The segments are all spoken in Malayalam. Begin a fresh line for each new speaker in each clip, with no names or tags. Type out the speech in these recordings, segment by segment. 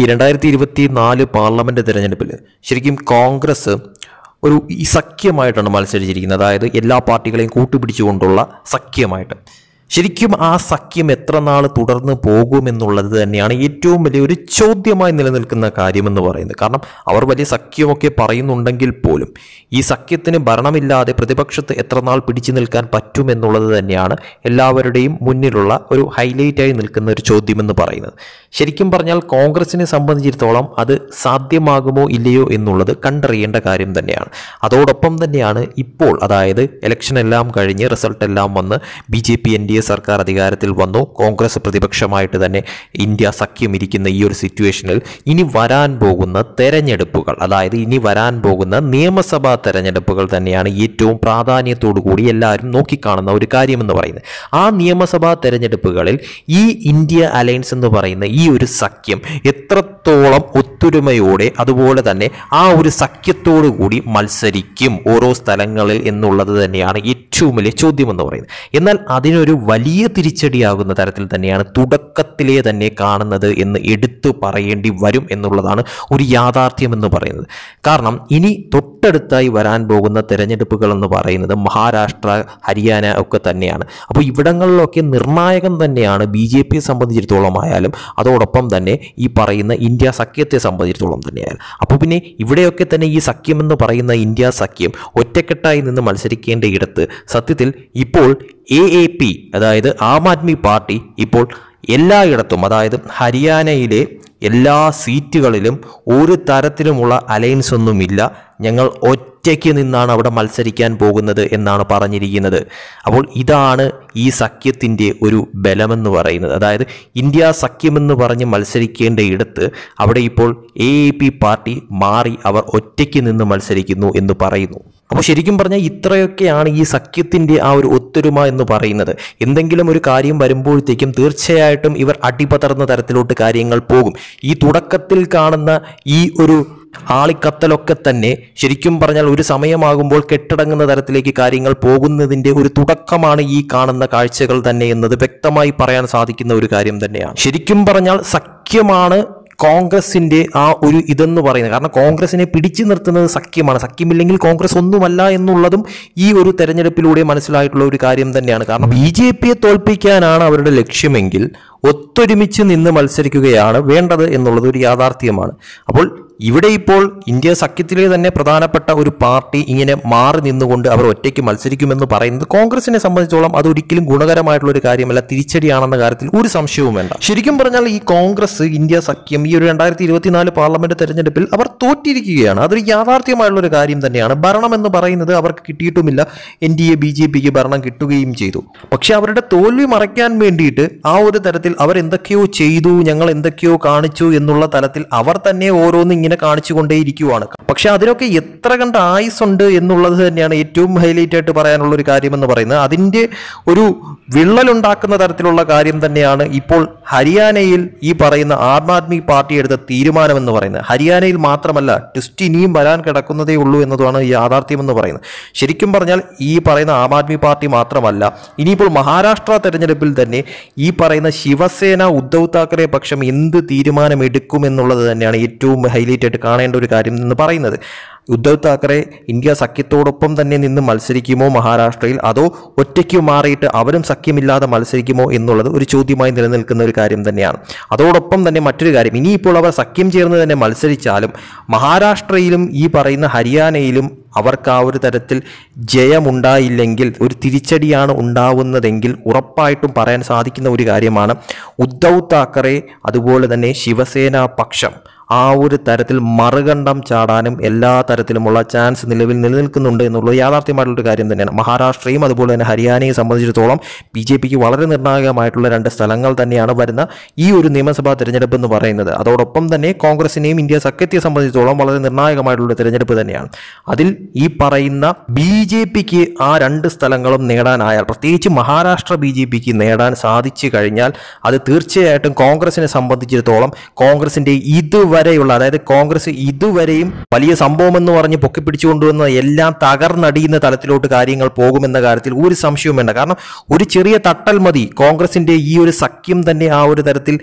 ഈ രണ്ടായിരത്തി ഇരുപത്തി നാല് പാർലമെന്റ് തിരഞ്ഞെടുപ്പിൽ ശരിക്കും കോൺഗ്രസ് ഒരു സഖ്യമായിട്ടാണ് മത്സരിച്ചിരിക്കുന്നത്. അതായത് എല്ലാ പാർട്ടികളെയും കൂട്ടുപിടിച്ചുകൊണ്ടുള്ള സഖ്യമായിട്ട്. ശരിക്കും ആ സഖ്യം എത്ര നാൾ തുടർന്ന് പോകുമെന്നുള്ളത് തന്നെയാണ് ഏറ്റവും വലിയൊരു ചോദ്യമായി നിലനിൽക്കുന്ന കാര്യമെന്ന് പറയുന്നത്. കാരണം അവർ വലിയ സഖ്യമൊക്കെ പറയുന്നുണ്ടെങ്കിൽ പോലും ഈ സഖ്യത്തിന് ഭരണമില്ലാതെ പ്രതിപക്ഷത്ത് എത്ര നാൾ പിടിച്ചു നിൽക്കാൻ പറ്റുമെന്നുള്ളത് തന്നെയാണ് എല്ലാവരുടെയും മുന്നിലുള്ള ഒരു ഹൈലൈറ്റായി നിൽക്കുന്ന ഒരു ചോദ്യമെന്ന് പറയുന്നത്. ശരിക്കും പറഞ്ഞാൽ കോൺഗ്രസിനെ സംബന്ധിച്ചിടത്തോളം അത് സാധ്യമാകുമോ ഇല്ലയോ എന്നുള്ളത് കണ്ടറിയേണ്ട കാര്യം തന്നെയാണ്. അതോടൊപ്പം തന്നെയാണ് ഇപ്പോൾ അതായത് ഇലക്ഷൻ എല്ലാം കഴിഞ്ഞ് റിസൾട്ട് എല്ലാം വന്ന് B J P N D A സർക്കാർ അധികാരത്തിൽ വന്നു. കോൺഗ്രസ് പ്രതിപക്ഷമായിട്ട് തന്നെ ഇന്ത്യ സഖ്യം ഇരിക്കുന്ന ഈ ഒരു സിറ്റുവേഷനിൽ ഇനി വരാൻ പോകുന്ന തെരഞ്ഞെടുപ്പുകൾ അതായത് ഇനി വരാൻ പോകുന്ന നിയമസഭാ തെരഞ്ഞെടുപ്പുകൾ തന്നെയാണ് ഏറ്റവും പ്രാധാന്യത്തോടു കൂടി എല്ലാവരും നോക്കിക്കാണുന്ന ഒരു കാര്യമെന്ന് പറയുന്നത്. ആ നിയമസഭാ തെരഞ്ഞെടുപ്പുകളിൽ ഈ ഇന്ത്യ അലയൻസ് എന്ന് പറയുന്ന ഈ ഒരു സഖ്യം എത്രത്തോളം ഒത്തൊരുമയോടെ അതുപോലെ തന്നെ ആ ഒരു സഖ്യത്തോടു കൂടി മത്സരിക്കും ഓരോ സ്ഥലങ്ങളിൽ എന്നുള്ളത് തന്നെയാണ് ഏറ്റവും വലിയ ചോദ്യമെന്ന് പറയുന്നത്. എന്നാൽ അതിനൊരു വലിയ തിരിച്ചടിയാകുന്ന തരത്തിൽ തന്നെയാണ് തുടക്കത്തിലേ തന്നെ കാണുന്നത് എന്ന് എടുത്തു പറയേണ്ടി വരും എന്നുള്ളതാണ് ഒരു യാഥാർത്ഥ്യം എന്ന് പറയുന്നത്. കാരണം ഇനി തൊട്ടടുത്തായി വരാൻ പോകുന്ന തിരഞ്ഞെടുപ്പുകൾ എന്ന് പറയുന്നത് മഹാരാഷ്ട്ര ഹരിയാന ഒക്കെ തന്നെയാണ്. അപ്പോൾ ഇവിടങ്ങളിലൊക്കെ നിർണായകം തന്നെയാണ് ബി ജെ പിയെ സംബന്ധിച്ചിടത്തോളം ആയാലും അതോടൊപ്പം തന്നെ ഈ പറയുന്ന ഇന്ത്യ സഖ്യത്തെ സംബന്ധിച്ചിടത്തോളം തന്നെയായാലും. അപ്പോൾ പിന്നെ ഇവിടെയൊക്കെ തന്നെ ഈ സഖ്യം എന്ന് പറയുന്ന ഇന്ത്യ സഖ്യം ഒറ്റക്കെട്ടായി നിന്ന് മത്സരിക്കേണ്ട ഇടത്ത് സത്യത്തിൽ ഇപ്പോൾ എ എ പി അതായത് ആം ആദ്മി പാർട്ടി ഇപ്പോൾ എല്ലായിടത്തും അതായത് ഹരിയാനയിലെ എല്ലാ സീറ്റുകളിലും ഒരു തരത്തിലുമുള്ള അലയൻസ് ഒന്നുമില്ല. ഞങ്ങൾ ഒറ്റയ്ക്ക് നിന്നാണ് അവിടെ മത്സരിക്കാൻ പോകുന്നത് എന്നാണ് പറഞ്ഞിരിക്കുന്നത്. അപ്പോൾ ഇതാണ് ഈ സഖ്യത്തിന്റെ ഒരു ബലമെന്ന് പറയുന്നത്. അതായത് ഇന്ത്യ സഖ്യമെന്ന് പറഞ്ഞ് മത്സരിക്കേണ്ട ഇടത്ത് അവിടെ ഇപ്പോൾ എ പാർട്ടി മാറി അവർ ഒറ്റയ്ക്ക് നിന്ന് മത്സരിക്കുന്നു എന്ന് പറയുന്നു. അപ്പോൾ ശരിക്കും പറഞ്ഞാൽ ഇത്രയൊക്കെയാണ് ഈ സഖ്യത്തിന്റെ ആ ഒരു ഒത്തൊരുമ എന്ന് പറയുന്നത്. എന്തെങ്കിലും ഒരു കാര്യം വരുമ്പോഴത്തേക്കും തീർച്ചയായിട്ടും ഇവർ അടിപതർന്ന തരത്തിലോട്ട് കാര്യങ്ങൾ പോകും. ഈ തുടക്കത്തിൽ കാണുന്ന ഈ ഒരു ആളിക്കത്തലൊക്കെ തന്നെ ശരിക്കും പറഞ്ഞാൽ ഒരു സമയമാകുമ്പോൾ കെട്ടടങ്ങുന്ന തരത്തിലേക്ക് കാര്യങ്ങൾ പോകുന്നതിന്റെ ഒരു തുടക്കമാണ് ഈ കാണുന്ന കാഴ്ചകൾ തന്നെ എന്നത് വ്യക്തമായി പറയാൻ സാധിക്കുന്ന ഒരു കാര്യം തന്നെയാണ്. ശരിക്കും പറഞ്ഞാൽ സഖ്യമാണ് കോൺഗ്രസിന്റെ ആ ഒരു ഇതെന്ന് പറയുന്നത്. കാരണം കോൺഗ്രസിനെ പിടിച്ചു നിർത്തുന്നത് സഖ്യമാണ്. സഖ്യമില്ലെങ്കിൽ കോൺഗ്രസ് ഒന്നുമല്ല എന്നുള്ളതും ഈ ഒരു തെരഞ്ഞെടുപ്പിലൂടെ മനസ്സിലായിട്ടുള്ള ഒരു കാര്യം തന്നെയാണ്. കാരണം ബി ജെ പിയെ തോൽപ്പിക്കാനാണ് അവരുടെ ലക്ഷ്യമെങ്കിൽ ഒത്തൊരുമിച്ച് നിന്ന് മത്സരിക്കുകയാണ് വേണ്ടത് എന്നുള്ളത് ഒരു യാഥാർത്ഥ്യമാണ്. അപ്പോൾ ഇവിടെ ഇപ്പോൾ ഇന്ത്യ സഖ്യത്തിലെ തന്നെ പ്രധാനപ്പെട്ട ഒരു പാർട്ടി ഇങ്ങനെ മാറി നിന്നുകൊണ്ട് അവർ ഒറ്റയ്ക്ക് മത്സരിക്കുമെന്ന് പറയുന്നത് കോൺഗ്രസിനെ സംബന്ധിച്ചോളം അത് ഒരിക്കലും ഗുണകരമായിട്ടുള്ള ഒരു കാര്യമല്ല തിരിച്ചടിയാണെന്ന കാര്യത്തിൽ ഒരു സംശയവും വേണ്ട. ശരിക്കും പറഞ്ഞാൽ ഈ കോൺഗ്രസ് ഇന്ത്യ സഖ്യം ഈ ഒരു രണ്ടായിരത്തി ഇരുപത്തിനാല് പാർലമെന്റ് തെരഞ്ഞെടുപ്പിൽ അവർ തോറ്റിരിക്കുകയാണ്. അതൊരു യാഥാർത്ഥ്യമായുള്ള ഒരു കാര്യം തന്നെയാണ്. ഭരണം എന്ന് പറയുന്നത് അവർക്ക് കിട്ടിയിട്ടുമില്ല. N D A B J പിക്ക് ഭരണം കിട്ടുകയും ചെയ്തു. പക്ഷെ അവരുടെ തോൽവി മറയ്ക്കാൻ വേണ്ടിയിട്ട് ആ ഒരു തരത്തിൽ അവർ എന്തൊക്കെയോ ചെയ്തു ഞങ്ങൾ എന്തൊക്കെയോ കാണിച്ചു എന്നുള്ള തലത്തിൽ അവർ തന്നെ ഓരോന്ന് ഇങ്ങനെ കാണിച്ചുകൊണ്ടേയിരിക്കുവാണ്. പക്ഷെ അതിനൊക്കെ എത്ര കണ്ട ആയുസുണ്ട് എന്നുള്ളത് തന്നെയാണ് ഏറ്റവും ഹൈലൈറ്റ് ആയിട്ട് പറയാനുള്ള ഒരു കാര്യം എന്ന് പറയുന്നത്. അതിന്റെ ഒരു വിള്ളലുണ്ടാക്കുന്ന തരത്തിലുള്ള കാര്യം തന്നെയാണ് ഇപ്പോൾ ഹരിയാനയിൽ ഈ പറയുന്ന ആം ആദ്മി പാർട്ടി എടുത്ത തീരുമാനം എന്ന് പറയുന്നത്. ഹരിയാനയിൽ മാത്രമല്ല ട്വിസ്റ്റ് ഇനിയും വരാൻ കിടക്കുന്നതേ ഉള്ളൂ എന്നതാണ് യാഥാർത്ഥ്യം എന്ന് പറയുന്നത്. ശരിക്കും പറഞ്ഞാൽ ഈ പറയുന്ന ആം ആദ്മി പാർട്ടി മാത്രമല്ല ഇനിയിപ്പോൾ മഹാരാഷ്ട്ര തെരഞ്ഞെടുപ്പിൽ തന്നെ ഈ പറയുന്ന ശിവസേന ഉദ്ധവ് താക്കറെ പക്ഷം എന്ത് തീരുമാനമെടുക്കുമെന്നുള്ളത് തന്നെയാണ് ഏറ്റവും ഹൈലൈറ്റ് ആയിട്ട് കാണേണ്ട ഒരു കാര്യം എന്ന് പറയുന്നത്. ഉദ്ധവ് താക്കറെ ഇന്ത്യ സഖ്യത്തോടൊപ്പം തന്നെ നിന്ന് മത്സരിക്കുമോ മഹാരാഷ്ട്രയിൽ? അതോ ഒറ്റയ്ക്ക് മാറിയിട്ട് അവരും സഖ്യമില്ലാതെ മത്സരിക്കുമോ എന്നുള്ളത് ഒരു ചോദ്യമായി നിലനിൽക്കുന്ന ഒരു കാര്യം തന്നെയാണ്. അതോടൊപ്പം തന്നെ മറ്റൊരു കാര്യം ഇനിയിപ്പോൾ അവർ സഖ്യം ചേർന്ന് തന്നെ മത്സരിച്ചാലും മഹാരാഷ്ട്രയിലും ഈ പറയുന്ന ഹരിയാനയിലും അവർക്ക് ആ ഒരു തരത്തിൽ ജയമുണ്ടായില്ലെങ്കിൽ ഒരു തിരിച്ചടിയാണ് ഉണ്ടാവുന്നതെങ്കിൽ ഉറപ്പായിട്ടും പറയാൻ സാധിക്കുന്ന ഒരു കാര്യമാണ് ഉദ്ധവ് താക്കറെ അതുപോലെ തന്നെ ശിവസേന പക്ഷം. ആ ഒരു തരത്തിൽ മറുകണ്ഠം ചാടാനും എല്ലാ തരത്തിലുമുള്ള ചാൻസ് നിലവിൽ നിലനിൽക്കുന്നുണ്ട് എന്നുള്ളത് യാഥാർത്ഥ്യമായിട്ടുള്ള കാര്യം തന്നെയാണ്. മഹാരാഷ്ട്രയും അതുപോലെ തന്നെ ഹരിയാനയെ സംബന്ധിച്ചിടത്തോളം ബി ജെ പിക്ക് വളരെ നിർണായകമായിട്ടുള്ള രണ്ട് സ്ഥലങ്ങൾ തന്നെയാണ് വരുന്ന ഈ ഒരു നിയമസഭാ തിരഞ്ഞെടുപ്പ് എന്ന് പറയുന്നത്. അതോടൊപ്പം തന്നെ കോൺഗ്രസിനെയും ഇന്ത്യ സഖ്യത്തെ സംബന്ധിച്ചിടത്തോളം വളരെ നിർണായകമായിട്ടുള്ള തിരഞ്ഞെടുപ്പ് തന്നെയാണ്. അതിൽ ഈ പറയുന്ന ബി ജെ പിക്ക് ആ രണ്ട് സ്ഥലങ്ങളും നേടാനായാൽ പ്രത്യേകിച്ച് മഹാരാഷ്ട്ര ബി ജെ പിക്ക് നേടാൻ സാധിച്ചു കഴിഞ്ഞാൽ അത് തീർച്ചയായിട്ടും കോൺഗ്രസിനെ സംബന്ധിച്ചിടത്തോളം കോൺഗ്രസിന്റെ ഇതുവരെയുള്ള അതായത് കോൺഗ്രസ് ഇതുവരെയും വലിയ സംഭവം എന്ന് പറഞ്ഞ് പൊക്കിപ്പിടിച്ചുകൊണ്ടുവന്ന എല്ലാം തകർന്നടിയുന്ന തലത്തിലോട്ട് കാര്യങ്ങൾ പോകുമെന്ന കാര്യത്തിൽ ഒരു സംശയവും വേണ്ട. കാരണം ഒരു ചെറിയ തട്ടൽ മതി. കോൺഗ്രസിന്റെ ഈ ഒരു സഖ്യം തന്നെ ആ ഒരു തരത്തിൽ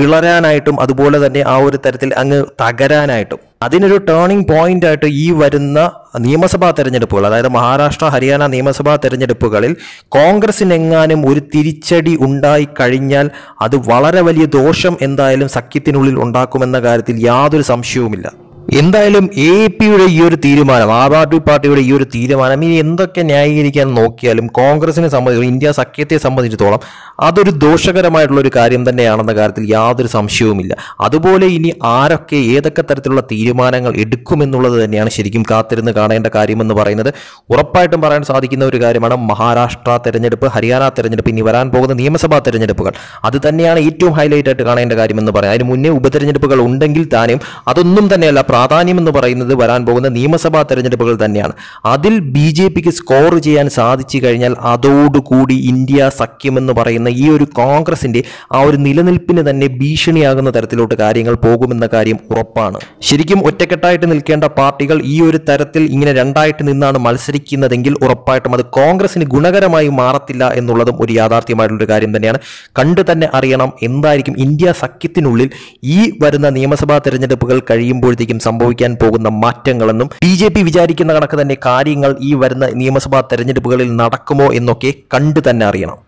പിളരാനായിട്ടും അതുപോലെ തന്നെ ആ ഒരു തരത്തിൽ അങ്ങ് തകരാനായിട്ടും. അതിനൊരു ടേണിംഗ് പോയിന്റ് ആയിട്ട് ഈ വരുന്ന നിയമസഭാ തെരഞ്ഞെടുപ്പുകൾ അതായത് മഹാരാഷ്ട്ര ഹരിയാന നിയമസഭാ തെരഞ്ഞെടുപ്പുകളിൽ കോൺഗ്രസിനെങ്ങാനും ഒരു തിരിച്ചടി ഉണ്ടായി കഴിഞ്ഞാൽ അത് വളരെ വലിയ ദോഷം എന്തായാലും സഖ്യത്തിനുള്ളിൽ ഉണ്ടാക്കുമെന്ന കാര്യത്തിൽ യാതൊരു സംശയവുമില്ല. എന്തായാലും എ പിയുടെ ഈ ഒരു തീരുമാനം ആം ആദ്മി പാർട്ടിയുടെ ഈ ഒരു തീരുമാനം ഇനി എന്തൊക്കെ ന്യായീകരിക്കാൻ നോക്കിയാലും കോൺഗ്രസിനെ സംബന്ധിച്ച് ഇന്ത്യ സഖ്യത്തെ സംബന്ധിച്ചിടത്തോളം അതൊരു ദോഷകരമായിട്ടുള്ള ഒരു കാര്യം തന്നെയാണെന്ന കാര്യത്തിൽ യാതൊരു സംശയവുമില്ല. അതുപോലെ ഇനി ആരൊക്കെ ഏതൊക്കെ തരത്തിലുള്ള തീരുമാനങ്ങൾ എടുക്കുമെന്നുള്ളത് തന്നെയാണ് ശരിക്കും കാത്തിരുന്ന് കാണേണ്ട കാര്യമെന്ന് പറയുന്നത്. ഉറപ്പായിട്ടും പറയാൻ സാധിക്കുന്ന ഒരു കാര്യമാണ് മഹാരാഷ്ട്ര തെരഞ്ഞെടുപ്പ് ഹരിയാന തെരഞ്ഞെടുപ്പ് ഇനി വരാൻ പോകുന്ന നിയമസഭാ തെരഞ്ഞെടുപ്പുകൾ. അത് തന്നെയാണ് ഏറ്റവും ഹൈലൈറ്റ് ആയിട്ട് കാണേണ്ട കാര്യമെന്ന് പറയാം. അതിന് മുന്നേ ഉപതെരഞ്ഞെടുപ്പുകൾ ഉണ്ടെങ്കിൽ താനും അതൊന്നും തന്നെയല്ല പ്രാധാന്യം എന്ന് പറയുന്നത് വരാൻ പോകുന്ന നിയമസഭാ തെരഞ്ഞെടുപ്പുകൾ തന്നെയാണ്. അതിൽ ബി ജെ പിക്ക് സ്കോർ ചെയ്യാൻ സാധിച്ചു കഴിഞ്ഞാൽ അതോടുകൂടി ഇന്ത്യ സഖ്യമെന്ന് പറയുന്ന ഈ ഒരു കോൺഗ്രസിന്റെ ആ ഒരു നിലനിൽപ്പിന് തന്നെ ഭീഷണിയാകുന്ന തരത്തിലോട്ട് കാര്യങ്ങൾ പോകുമെന്ന കാര്യം ഉറപ്പാണ്. ശരിക്കും ഒറ്റക്കെട്ടായിട്ട് നിൽക്കേണ്ട പാർട്ടികൾ ഈ ഒരു തരത്തിൽ ഇങ്ങനെ രണ്ടായിട്ട് നിന്നാണ് മത്സരിക്കുന്നതെങ്കിൽ ഉറപ്പായിട്ടും അത് കോൺഗ്രസിന് ഗുണകരമായി മാറത്തില്ല എന്നുള്ളതും ഒരു യാഥാർത്ഥ്യമായിട്ടുള്ള ഒരു കാര്യം തന്നെയാണ്. കണ്ടു തന്നെ അറിയണം എന്തായിരിക്കും ഇന്ത്യ സഖ്യത്തിനുള്ളിൽ ഈ വരുന്ന നിയമസഭാ തെരഞ്ഞെടുപ്പുകൾ കഴിയുമ്പോഴത്തേക്കും സംഭവിക്കാൻ പോകുന്ന മാറ്റങ്ങളെന്നും ബി ജെ പി വിചാരിക്കുന്ന കണക്ക് തന്നെ കാര്യങ്ങൾ ഈ വരുന്ന നിയമസഭാ തെരഞ്ഞെടുപ്പുകളിൽ നടക്കുമോ എന്നൊക്കെ കണ്ടു തന്നെ അറിയണം.